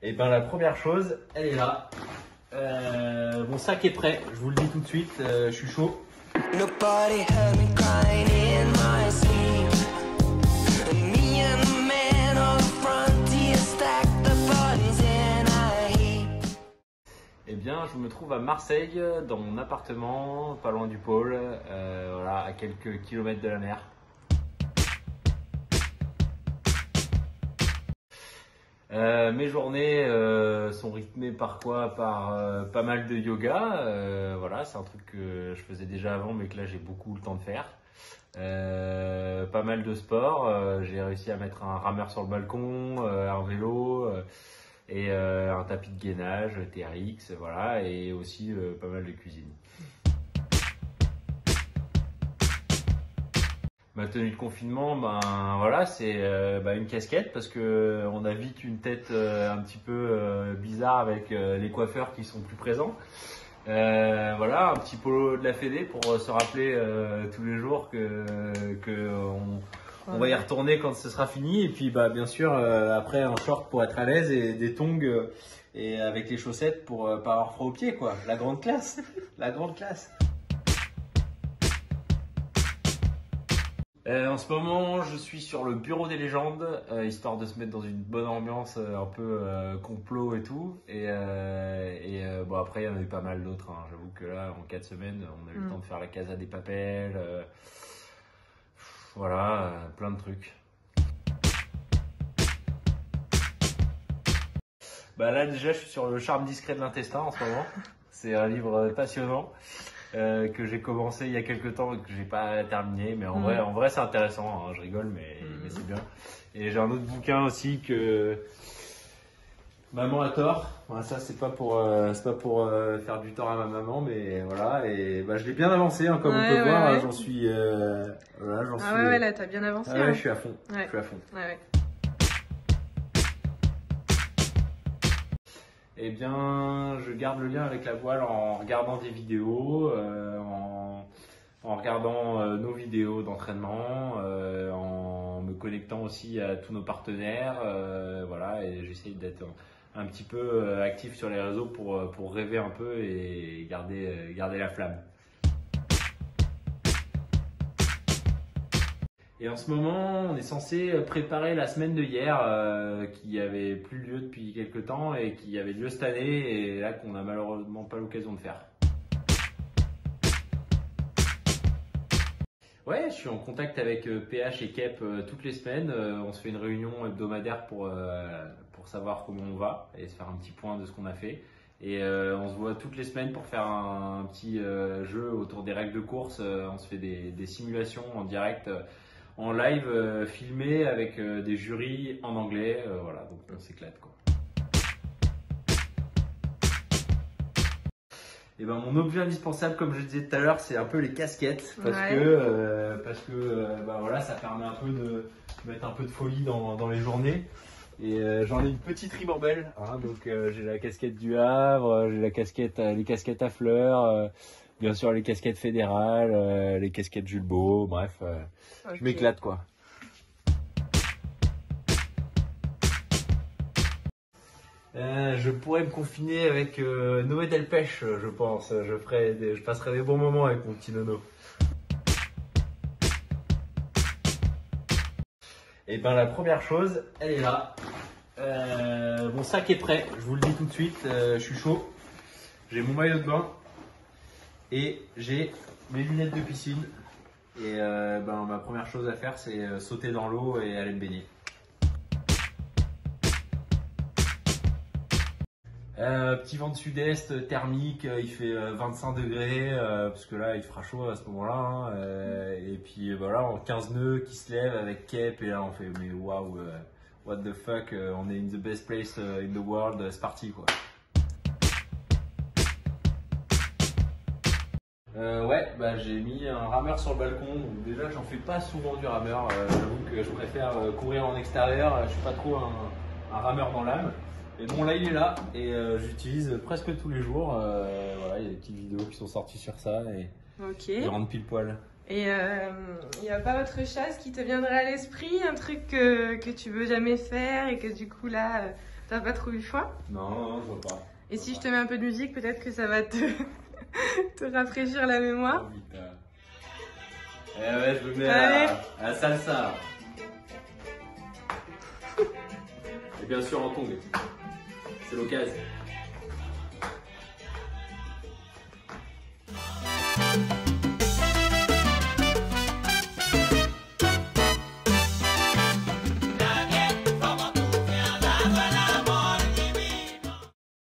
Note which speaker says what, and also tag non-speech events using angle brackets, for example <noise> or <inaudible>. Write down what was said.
Speaker 1: Et ben la première chose, elle est là. Euh, mon sac est prêt, je vous le dis tout de suite, euh, je suis chaud. Eh bien, je me trouve à Marseille, dans mon appartement, pas loin du pôle, euh, voilà, à quelques kilomètres de la mer. Euh, mes journées euh, sont rythmées par quoi? Par euh, pas mal de yoga. euh, voilà, c'est un truc que je faisais déjà avant, mais que là j'ai beaucoup le temps de faire. Euh, pas mal de sport. euh, j'ai réussi à mettre un rameur sur le balcon, un vélo et un tapis de gainage, TRX, voilà, et aussi pas mal de cuisine. Ma tenue de confinement, ben voilà, c'est euh, ben, une casquette parce que euh, on a vite une tête euh, un petit peu euh, bizarre avec les coiffeurs qui sont plus présents. Voilà, un petit polo de la Fédé pour se rappeler tous les jours que, que on, on va y retourner quand ce sera fini. Et puis bah bien sûr après un short pour être à l'aise et des tongs et avec les chaussettes pour pas avoir froid aux pieds quoi. La grande classe, la grande classe. Euh, en ce moment, je suis sur le bureau des légendes, euh, histoire de se mettre dans une bonne ambiance euh, un peu complot et tout. Et, et bon, après, il y en a eu pas mal d'autres. hein. J'avoue que là, en 4 semaines, on a eu le
Speaker 2: Mm.
Speaker 1: temps de faire la Casa des Papels. voilà, plein de trucs. Bah là, déjà, je suis sur le charme discret de l'intestin en ce moment. C'est un livre passionnant. Euh, que j'ai commencé il y a quelques temps et que j'ai pas terminé mais en
Speaker 2: Mm.
Speaker 1: vrai en vrai c'est intéressant hein, je rigole mais,
Speaker 2: Mm.
Speaker 1: mais c'est bien et j'ai un autre bouquin aussi que Maman a tort. Voilà, ça c'est pas pour euh, c'est pas pour euh, faire du tort à ma maman, mais voilà. Et bah, je l'ai bien avancé, hein, comme
Speaker 2: Ouais,
Speaker 1: on peut
Speaker 2: ouais,
Speaker 1: voir.
Speaker 2: ouais.
Speaker 1: J'en suis euh, voilà, j'en
Speaker 2: Ah
Speaker 1: suis.
Speaker 2: ouais, ouais, là, t'as bien avancé.
Speaker 1: ah ouais,
Speaker 2: hein.
Speaker 1: je suis à fond.
Speaker 2: Ouais.
Speaker 1: Je suis à fond. Eh bien, je garde le lien avec la voile en regardant des vidéos, euh, en, en regardant euh, nos vidéos d'entraînement, euh, en me connectant aussi à tous nos partenaires, euh, voilà. Et j'essaye d'être un, un petit peu euh, actif sur les réseaux pour pour rêver un peu et garder garder la flamme. Et en ce moment, on est censé préparer la semaine de hier, euh, qui avait plus lieu depuis quelques temps et qui avait lieu cette année, et là qu'on n'a malheureusement pas l'occasion de faire. Ouais, je suis en contact avec euh, PH et Kep euh, toutes les semaines. Euh, on se fait une réunion hebdomadaire pour, euh, pour savoir comment on va et se faire un petit point de ce qu'on a fait. Et euh, on se voit toutes les semaines pour faire un, petit euh, jeu autour des règles de course. Euh, on se fait des, simulations en direct, euh, en live, euh, filmé avec euh, des jurys en anglais. Euh, voilà, donc on s'éclate quoi. Et ben mon objet indispensable, comme je disais tout à l'heure, c'est un peu les casquettes parce
Speaker 2: Ouais.
Speaker 1: que euh, parce que euh, bah voilà, ça permet un peu de mettre un peu de folie dans, dans les journées. Et euh, j'en ai une petite ribambelle. hein, donc j'ai la casquette du Havre, j'ai la casquette, les casquettes à fleurs, bien sûr les casquettes fédérales, euh, les casquettes Jules Beau, bref, euh, je m'éclate quoi. Euh, je pourrais me confiner avec euh, Noé Delpech, je pense. Je, ferai des- je passerai des bons moments avec mon petit nono. Et ben la première chose, elle est là. Euh, mon sac est prêt, je vous le dis tout de suite, euh, je suis chaud. J'ai mon maillot de bain et j'ai mes lunettes de piscine. Et euh, ben, ma première chose à faire, c'est euh, sauter dans l'eau et aller me baigner. Euh, petit vent de sud-est thermique, il fait euh, 25 degrés, parce que là il fera chaud à ce moment-là. hein, et puis voilà, en 15 nœuds qui se lèvent avec Cape, et là on fait mais waouh, what the fuck, on est in the best place in the world, c'est parti quoi. Euh, ouais, bah j'ai mis un rameur sur le balcon, donc déjà j'en fais pas souvent du rameur, euh, j'avoue que je préfère euh, courir en extérieur, je suis pas trop un, un rameur dans l'âme. Et bon là il est là et euh, j'utilise presque tous les jours, voilà, il y a des petites vidéos qui sont sorties sur ça et
Speaker 2: Ok.
Speaker 1: ils rentrent pile poil.
Speaker 2: Et il n'y a pas autre chose qui te viendrait à l'esprit, un truc que, que tu veux jamais faire et que du coup là, T'as pas trop eu froid
Speaker 1: Non, non, je vois pas.
Speaker 2: Et si je te mets un peu de musique, peut-être que ça va te, <laughs> te rafraîchir la mémoire.
Speaker 1: Oh, putain. Eh ouais, je me mets
Speaker 2: Allez.
Speaker 1: à, à la salsa. <laughs> Et bien sûr en tongue. C'est l'occasion.